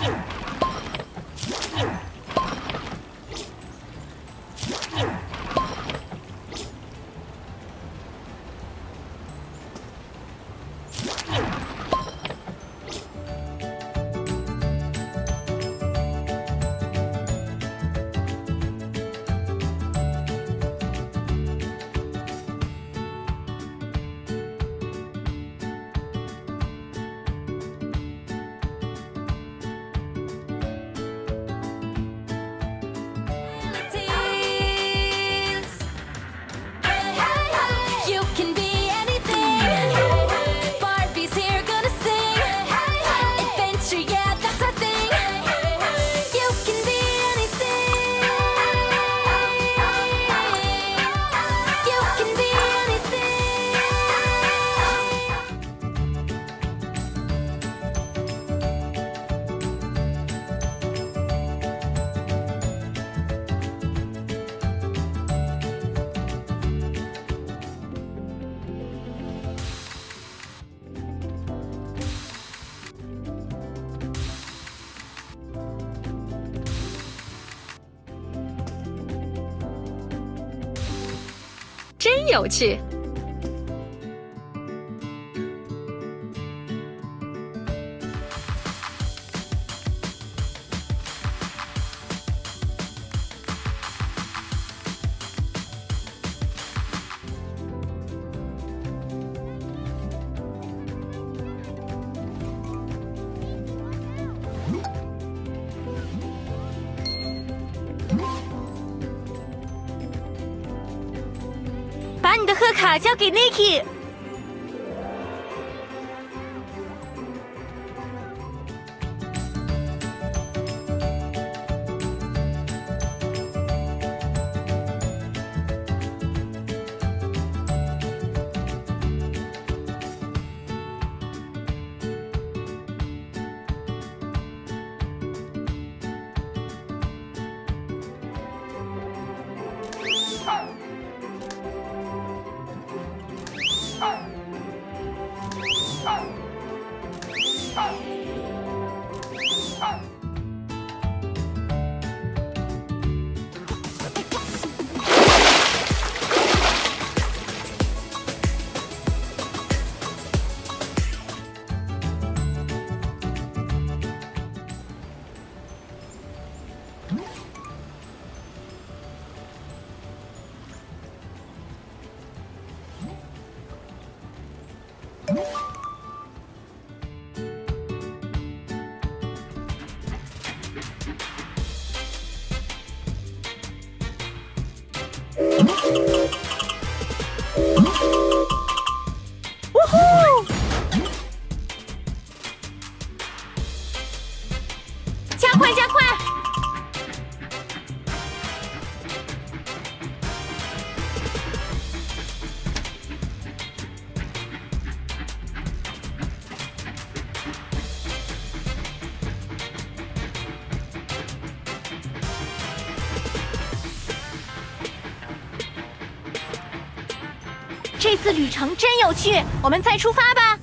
Thank you. 有趣。贺卡交给 Niki。这次旅程真有趣，我们再出发吧。